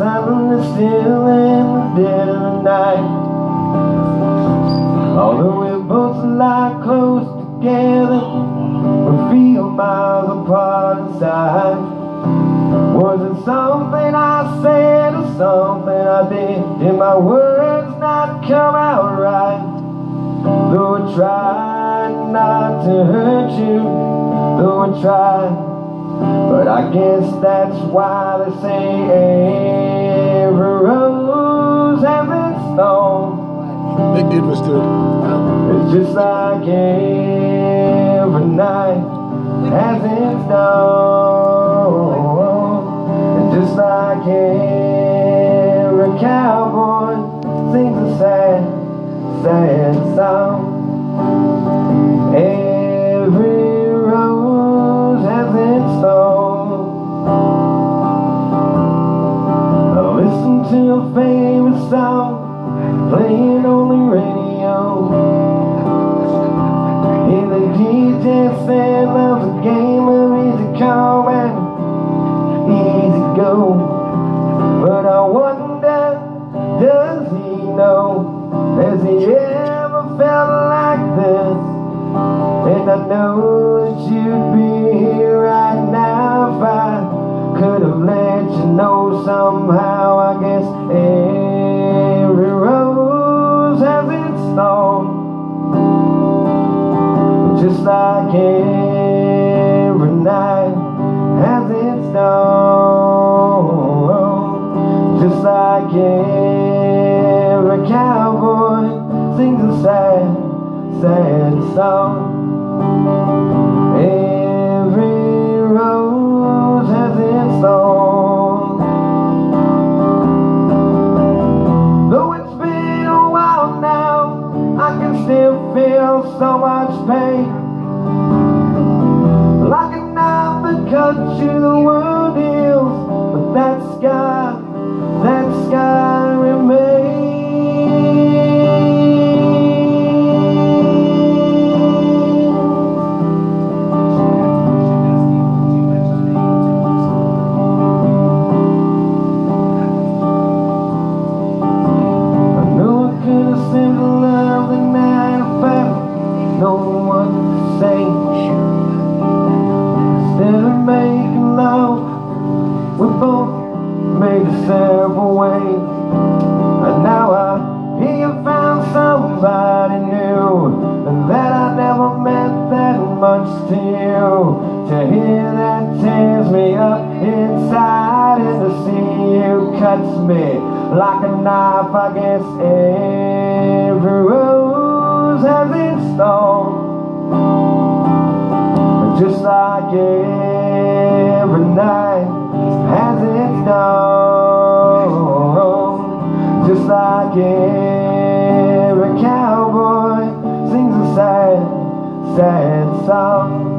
silent still in the dead of the night. Although we both lie close together, we feel miles apart inside. Was it something I said or something I did? Did my words not come out right? Though I tried not to hurt you, though I tried but I guess that's why they say Big dude was doing. It's just like every night has its dawn. And just like every cowboy sings a sad, sad song. Every rose has its thorn. Listen to a favorite song playing Say love's a game of easy come and easy go. But I wonder, does he know? Has he ever felt like this? And I know that you'd be every night has its dawn, just like every cowboy sings a sad, sad song. Every rose has its. Though it's been a while now, I can still feel so much pain. Made a several ways. And now I hear you found somebody new, and that I never meant that much to you. To hear that tears me up inside, and to see you cuts me like a knife. I guess every rose has its thorn. Just like every Like every cowboy sings a sad, sad song